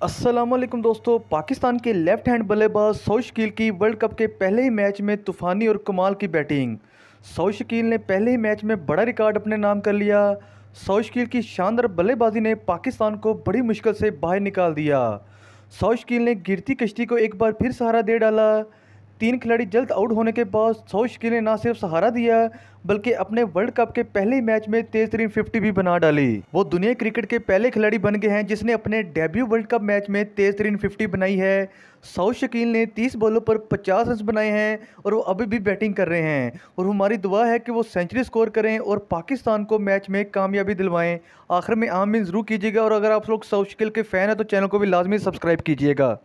वालेकुम दोस्तों, पाकिस्तान के लेफ़्ट हैंड बल्लेबाज सऊ शकील की वर्ल्ड कप के पहले ही मैच में तूफ़ानी और कमाल की बैटिंग। सऊ शकील ने पहले ही मैच में बड़ा रिकॉर्ड अपने नाम कर लिया। सऊ शकील की शानदार बल्लेबाजी ने पाकिस्तान को बड़ी मुश्किल से बाहर निकाल दिया। सौ शकील ने गिरती कश्ती को एक बार फिर सहारा दे डाला। तीन खिलाड़ी जल्द आउट होने के बाद सौ शकील ने ना सिर्फ़ सहारा दिया बल्कि अपने वर्ल्ड कप के पहले मैच में तेज तरीन फिफ्टी भी बना डाली। वो दुनिया क्रिकेट के पहले खिलाड़ी बन गए हैं जिसने अपने डेब्यू वर्ल्ड कप मैच में तेज तरीन फिफ्टी बनाई है। सौ शकील ने 30 बॉलों पर 50 रन बनाए हैं और वो अभी भी बैटिंग कर रहे हैं। और हमारी दुआ है कि वो सेंचुरी स्कोर करें और पाकिस्तान को मैच में कामयाबी दिलवाएँ। आखिर में आमीन ज़रूर कीजिएगा और अगर आप लोग सौ शकील के फ़ैन हैं तो चैनल को भी लाजमी सब्सक्राइब कीजिएगा।